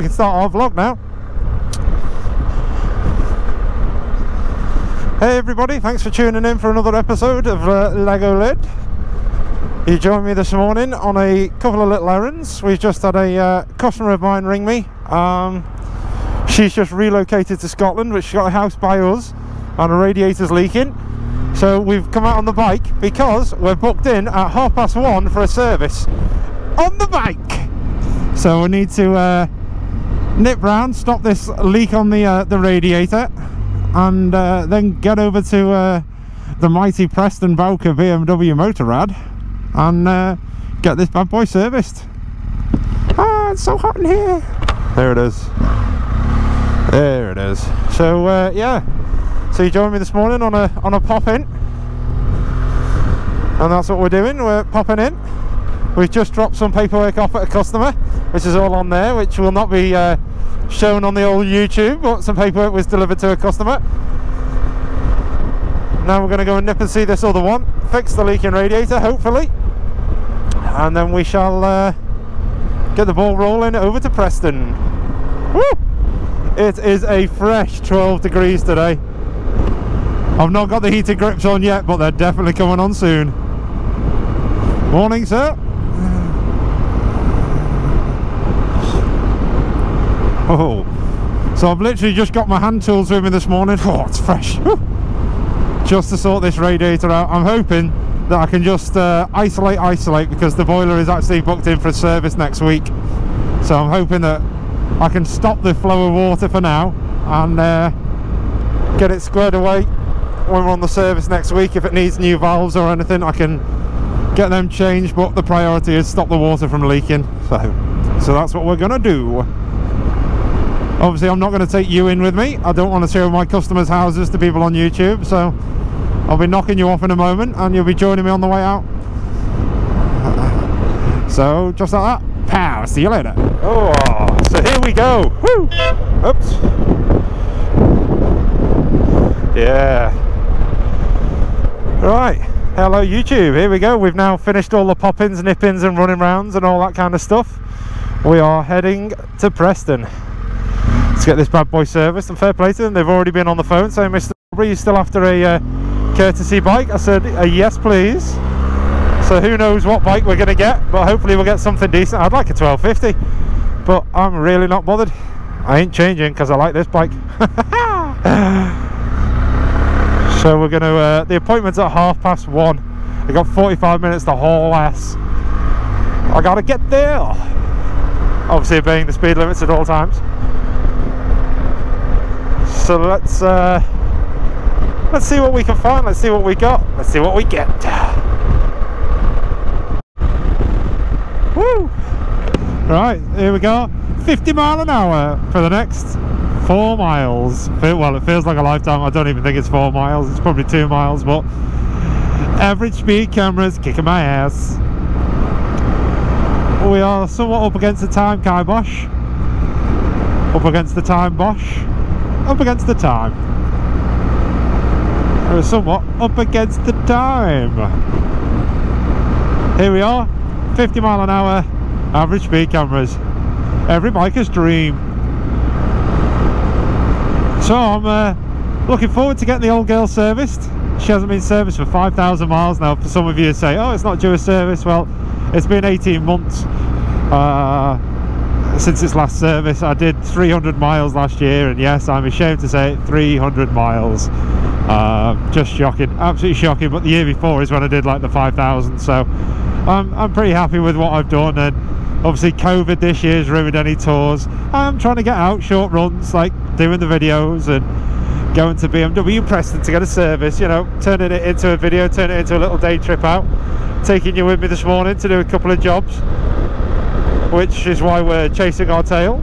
we can start our vlog now. Hey everybody, thanks for tuning in for another episode of uh, Lego Lid. You joined me this morning on a couple of little errands. We've just had a uh, customer of mine ring me. Um, she's just relocated to Scotland, which she got a house by us, and a radiator's leaking. So we've come out on the bike because we're booked in at half past one for a service on the bike. So we need to uh, nip round, stop this leak on the uh, the radiator, and uh, then get over to uh, the mighty Preston Bowker BMW Motorrad and uh, get this bad boy serviced. Ah, it's so hot in here. There it is. There it is. So uh, yeah, so you joined me this morning on a on a pop in, and that's what we're doing. We're popping in. We've just dropped some paperwork off at a customer, which is all on there, which will not be uh, shown on the old YouTube, but some paperwork was delivered to a customer. Now we're going to go and nip and see this other one, fix the leaking radiator, hopefully, and then we shall uh, get the ball rolling over to Preston. Woo! It is a fresh 12 degrees today. I've not got the heated grips on yet, but they're definitely coming on soon. Morning, sir. Oh, so I've literally just got my hand tools with me this morning. Oh, it's fresh. Just to sort this radiator out. I'm hoping that I can just uh, isolate, isolate, because the boiler is actually booked in for service next week. So I'm hoping that I can stop the flow of water for now and uh, get it squared away when we're on the service next week. If it needs new valves or anything, I can get them changed. But the priority is stop the water from leaking. So, so that's what we're gonna do. Obviously, I'm not going to take you in with me. I don't want to show my customers' houses to people on YouTube. So I'll be knocking you off in a moment, and you'll be joining me on the way out. So just like that. Pow. See you later. Oh, so here we go. Woo! Oops. Yeah. Right. Hello YouTube. Here we go. We've now finished all the pop-ins, and running rounds and all that kind of stuff. We are heading to Preston. Let's get this bad boy serviced and fair play to them. They've already been on the phone saying, Mr. Are you still after a uh, courtesy bike? I said, uh, yes please. So who knows what bike we're going to get, but hopefully we'll get something decent. I'd like a 1250, but I'm really not bothered. I ain't changing because I like this bike. so we're going to, uh, the appointment's at half past one. I got 45 minutes to haul ass. I got to get there. Obviously obeying the speed limits at all times. So let's uh, let's see what we can find. Let's see what we got. Let's see what we get. Woo! Right, here we go. 50 mile an hour for the next four miles. Well, it feels like a lifetime. I don't even think it's four miles. It's probably two miles, but average speed cameras kicking my ass. We are somewhat up against the time, Kibosh. Up against the time, Bosch up against the time. We're somewhat up against the time. Here we are, 50 mile an hour, average speed cameras. Every biker's dream. So I'm uh, looking forward to getting the old girl serviced. She hasn't been serviced for 5,000 miles now. For some of you say, oh, it's not due a service. Well, it's been 18 months. Uh, since its last service I did 300 miles last year and yes I'm ashamed to say it 300 miles. Uh, just shocking absolutely shocking. But the year before is when I did like the 5,000 so I'm, I'm pretty happy with what I've done and obviously COVID this year has ruined any tours. I'm trying to get out short runs like doing the videos and going to BMW Preston to get a service you know turning it into a video turning it into a little day trip out. Taking you with me this morning to do a couple of jobs which is why we're chasing our tail.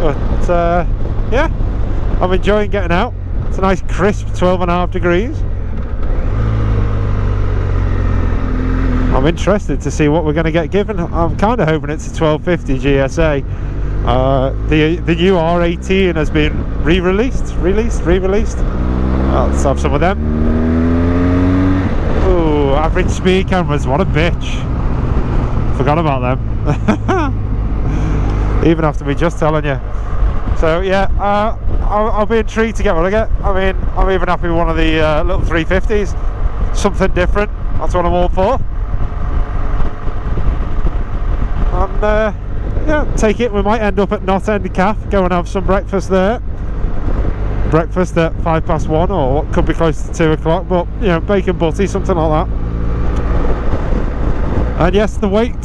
But uh, yeah I'm enjoying getting out. It's a nice crisp 12 and a half degrees. I'm interested to see what we're going to get given. I'm kind of hoping it's a 1250 GSA uh, the the UR18 has been re-released released re-released. Let's have some of them. Ooh, average speed cameras what a bitch Forgot about them. Even after me just telling you. So yeah, uh, I'll, I'll, be intrigued to get what I get. I mean, I'm even happy with one of the uh, little 350s. Something different. That's what I'm all for. And uh, yeah, take it. We might end up at Knott End Calf, go and have some breakfast there. Breakfast at five past one, or what could be close to two o'clock. But you know, bacon butty, something like that. And yes, the weight,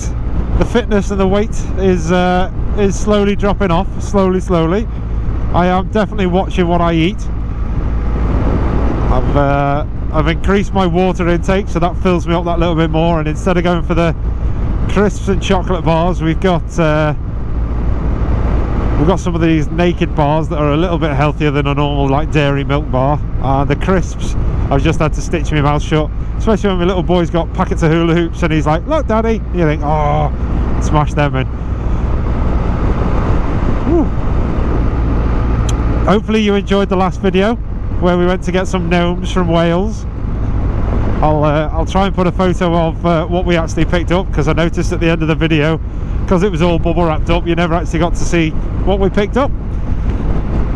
the fitness and the weight is uh, is slowly dropping off, slowly, slowly. I am definitely watching what I eat. I've uh, I've increased my water intake, so that fills me up that little bit more. And instead of going for the crisps and chocolate bars, we've got uh, we've got some of these Nakd bars that are a little bit healthier than a normal like dairy milk bar. Uh, the crisps, I've just had to stitch my mouth shut, especially when my little boy's got packets of hula hoops and he's like, "Look, daddy," and you think, "Oh, smash them in." hopefully you enjoyed the last video where we went to get some gnomes from Wales I'll uh, I'll try and put a photo of uh, what we actually picked up because I noticed at the end of the video because it was all bubble wrapped up you never actually got to see what we picked up.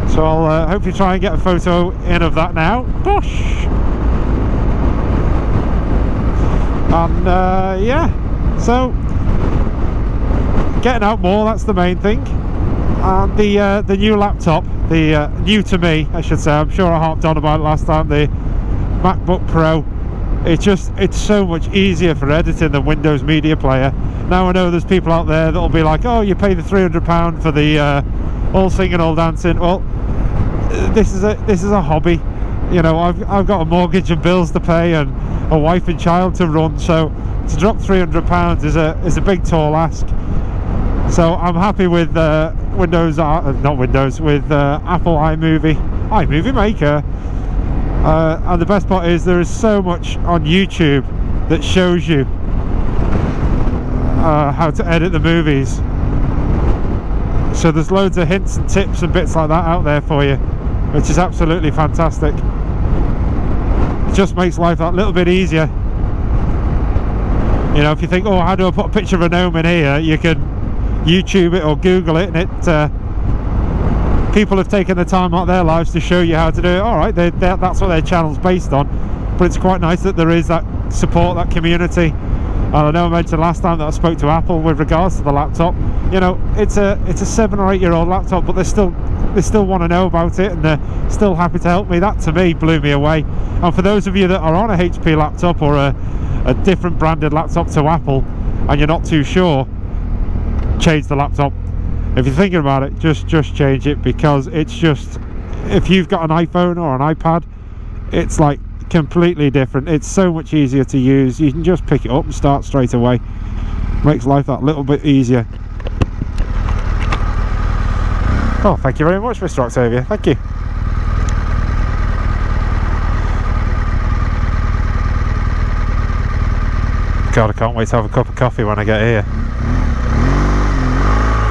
So I'll uh, hopefully try and get a photo in of that now. Bosh! and uh, yeah so getting out more that's the main thing. And the uh, the new laptop the uh, new to me I should say I'm sure I harped on about last time the MacBook Pro it's just it's so much easier for editing than Windows Media Player. Now I know there's people out there that'll be like oh you pay the 300 pound for the uh, all singing all dancing. Well this is a this is a hobby. You know I've, I've got a mortgage and bills to pay and a wife and child to run so to drop 300 pounds is a is a big tall ask. So I'm happy with uh, Windows, uh, not Windows, with uh, Apple iMovie, iMovie Maker. Uh, and the best part is there is so much on YouTube that shows you uh, how to edit the movies. So there's loads of hints and tips and bits like that out there for you, which is absolutely fantastic. It just makes life that little bit easier. You know, if you think, oh, how do I put a picture of a gnome in here? You can YouTube it or Google it, and it uh, people have taken the time out of their lives to show you how to do it. All right, they're, they're, that's what their channel's based on, but it's quite nice that there is that support, that community. And I know I mentioned last time that I spoke to Apple with regards to the laptop. You know, it's a it's a seven or eight year old laptop, but they still they still want to know about it and they're still happy to help me. That to me blew me away. And for those of you that are on a HP laptop or a, a different branded laptop to Apple and you're not too sure, change the laptop if you're thinking about it just just change it because it's just if you've got an iphone or an ipad it's like completely different. It's so much easier to use. You can just pick it up and start straight away. Makes life that little bit easier. Oh thank you very much mr octavia. Thank you. God i can't wait to have a cup of coffee when i get here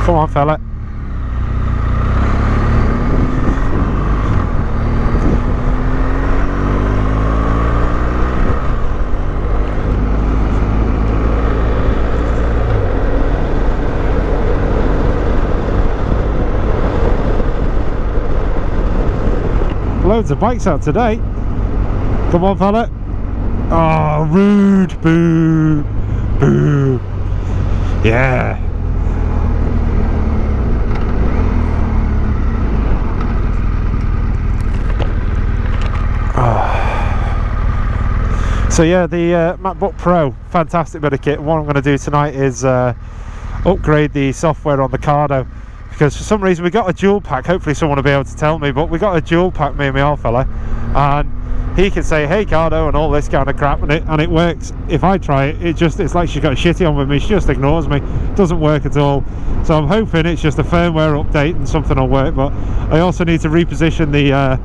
Come on, fella. Loads of bikes out today. Come on, fella. Oh, rude. Boo. Boo. Yeah. So yeah, the uh, MacBook Pro, fantastic bit of kit. What I'm going to do tonight is uh, upgrade the software on the Cardo because for some reason we got a dual pack. Hopefully someone will be able to tell me, but we got a dual pack, me and my old fella, and he can say, "Hey Cardo," and all this kind of crap, and it and it works. If I try it, it just it's like she's got shitty on with me. She just ignores me. Doesn't work at all. So I'm hoping it's just a firmware update and something will work. But I also need to reposition the uh,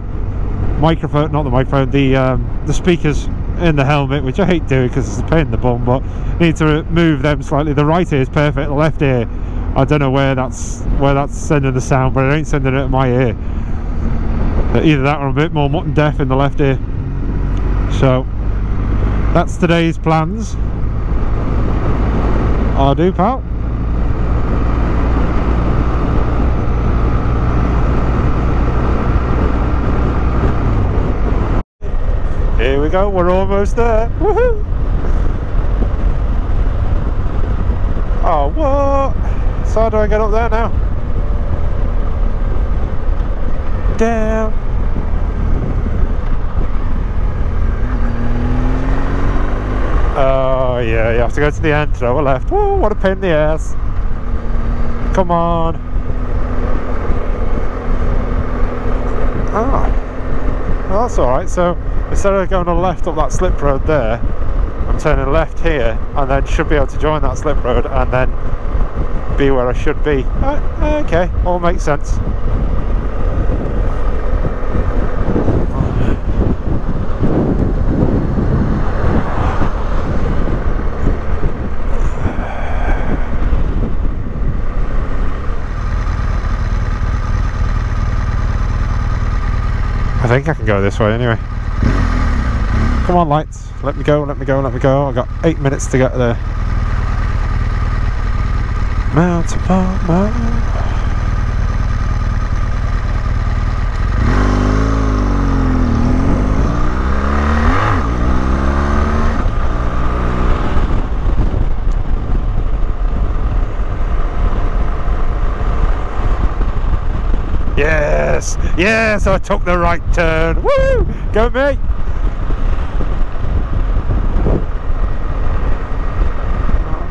microphone, not the microphone, the um, the speakers in the helmet, which I hate doing because it's a pain in the bum, but need to move them slightly. The right ear is perfect, the left ear, I don't know where that's where that's sending the sound, but it ain't sending it at my ear. Either that or a bit more deaf in the left ear. So that's today's plans. I do, pal. Here we go, we're almost there. Woohoo! Oh, what? So how do I get up there now? Down. Oh, yeah, you have to go to the end, a left. Oh, what a pain in the ass. Come on. Ah. Well, that's alright, so instead of going left up that slip road there, I'm turning left here and then should be able to join that slip road and then be where I should be. Uh, okay, all makes sense. Think I can go this way anyway. Come on, lights. Let me go, let me go, let me go. I've got eight minutes to get there. Mountain Mall. Yes, yes, I took the right turn. Woo! Go me!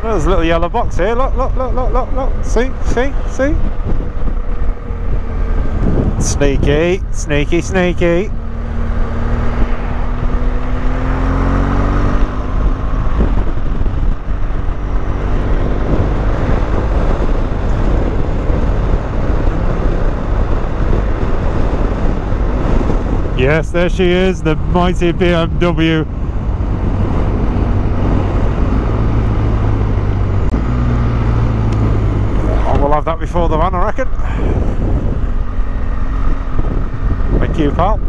There's a little yellow box here. Look, look, look, look, look, look. See, see, see. Sneaky, sneaky, sneaky. Yes, there she is, the mighty BMW. Oh, we'll have that before the van, I reckon. Thank you, pal.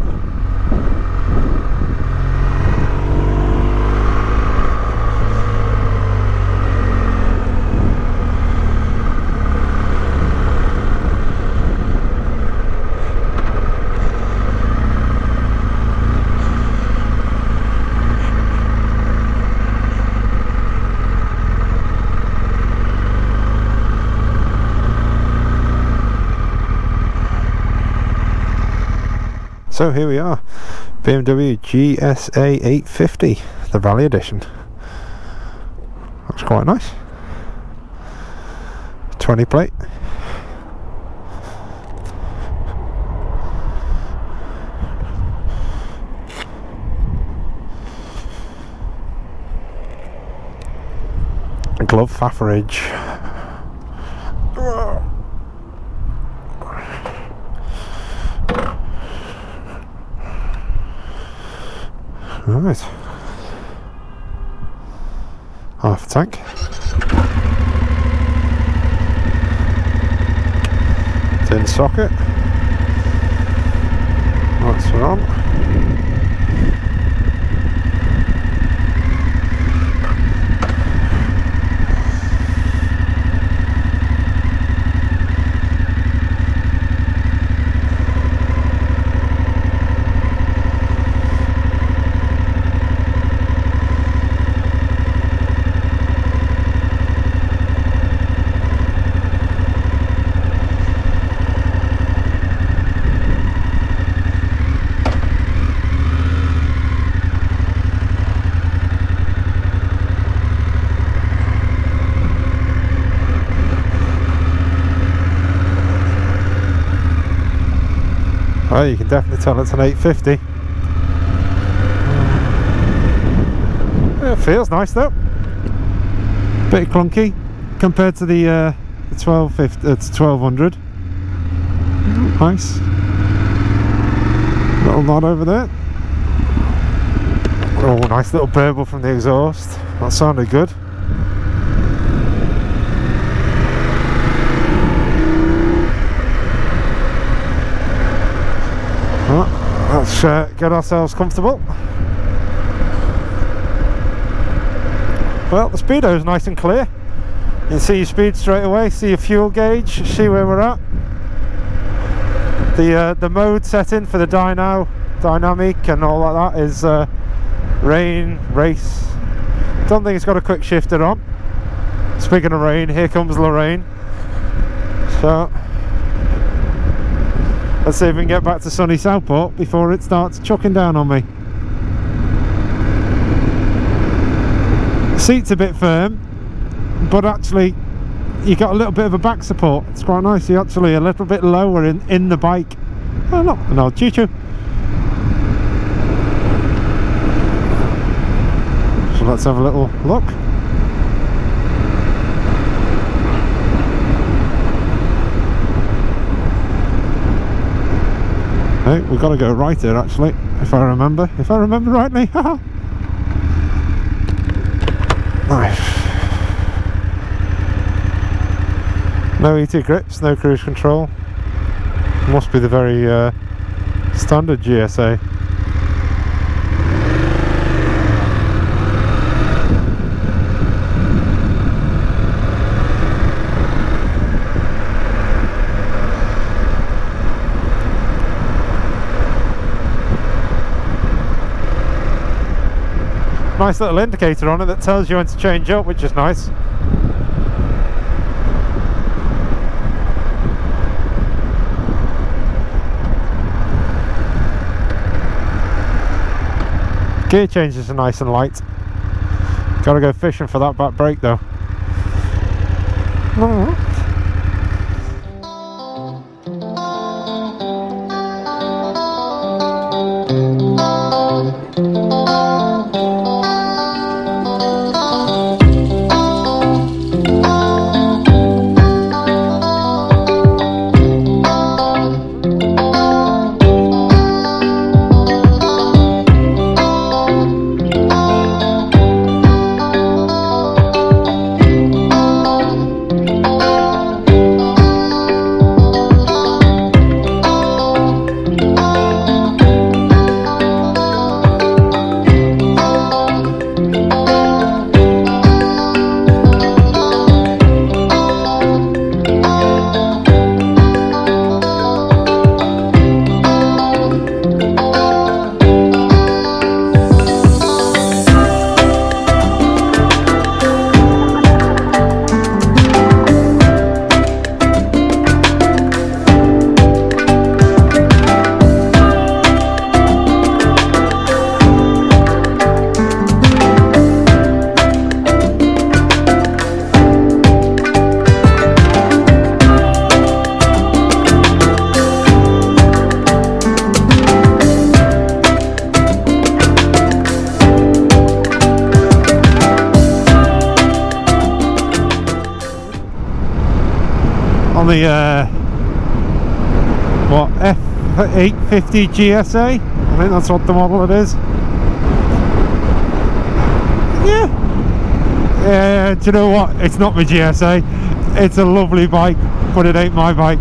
So here we are, BMW GSA 850, the Rally Edition. Looks quite nice. 20 plate. Glove Fafferage. Right. Half a tank. Tin socket. Lights are on. You can definitely tell it's an 850. It feels nice though. Bit clunky compared to the, uh, the 1250, it's 1200. Nice. Little nod over there. Oh, nice little burble from the exhaust. That sounded good. Let's uh, get ourselves comfortable. Well, the speedo is nice and clear. You can see your speed straight away, see your fuel gauge, see where we're at. The uh, the mode setting for the dyno, dynamic and all like that is uh, rain, race. Don't think it's got a quick shifter on. Speaking of rain, here comes Lorraine. So let's see if we can get back to sunny Southport before it starts chucking down on me. Seat's a bit firm, but actually you got a little bit of a back support. It's quite nice. You're actually a little bit lower in, in the bike. Oh, no, no, choo choo. So let's have a little look. We've got to go right here actually, if I remember. If I remember rightly. Right. No ET grips, no cruise control. Must be the very uh, standard GSA. Nice little indicator on it that tells you when to change up, which is nice. Gear changes are nice and light. Gotta go fishing for that back brake though. On the uh, what F850 GSA. I think that's what the model it is. Yeah. Yeah, do you know what? It's not my GSA. It's a lovely bike, but it ain't my bike.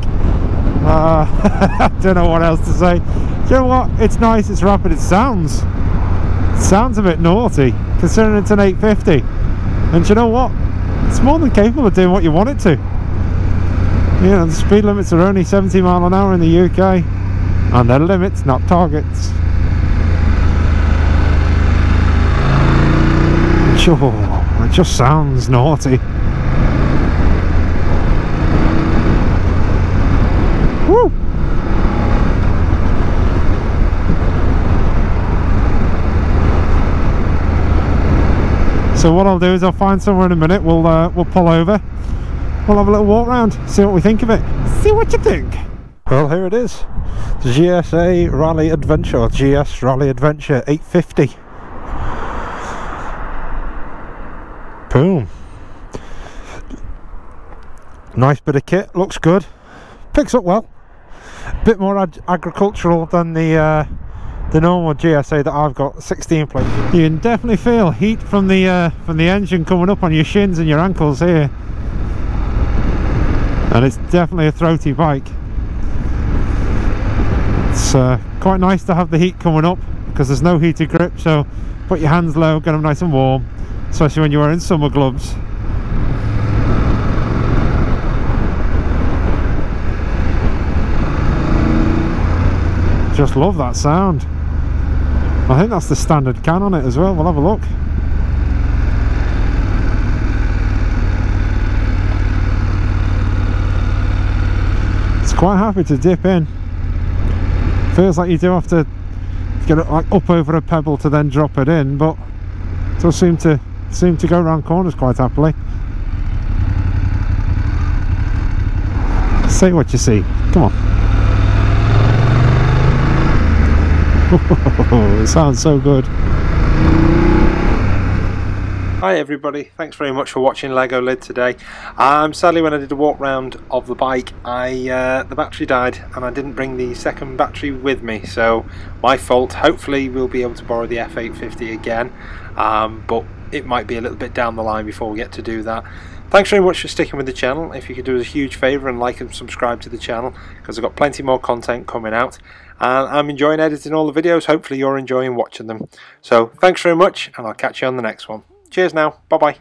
Uh, I don't know what else to say. Do you know what? It's nice, it's rapid, it sounds. It sounds a bit naughty, considering it's an 850. And you know what? It's more than capable of doing what you want it to. You know, the speed limits are only 70 mile an hour in the UK, and they're limits, not targets. Sure, it just sounds naughty. Woo! So what I'll do is I'll find somewhere in a minute. We'll uh, we'll pull over. We'll have a little walk around, see what we think of it. See what you think. Well, here it is. The GSA Rally Adventure, GS Rally Adventure 850. Boom. Nice bit of kit, looks good. Picks up well. Bit more ag agricultural than the uh, the normal GSA that I've got, 16 plate. You can definitely feel heat from the uh, from the engine coming up on your shins and your ankles here and it's definitely a throaty bike. It's uh, quite nice to have the heat coming up because there's no heated grip so put your hands low get them nice and warm especially when you're wearing summer gloves. Just love that sound. I think that's the standard can on it as well. We'll have a look. Quite happy to dip in. Feels like you do have to get it like up over a pebble to then drop it in, but it does seem to seem to go around corners quite happily. Say what you see. Come on. it sounds so good. Hi everybody, thanks very much for watching Lego Lid today. Um, sadly when I did a walk round of the bike I uh, the battery died and I didn't bring the second battery with me so my fault. Hopefully we'll be able to borrow the F850 again um, but it might be a little bit down the line before we get to do that. Thanks very much for sticking with the channel. If you could do us a huge favour and like and subscribe to the channel because I've got plenty more content coming out and I'm enjoying editing all the videos. Hopefully you're enjoying watching them. So thanks very much and I'll catch you on the next one. Cheers now. Bye bye.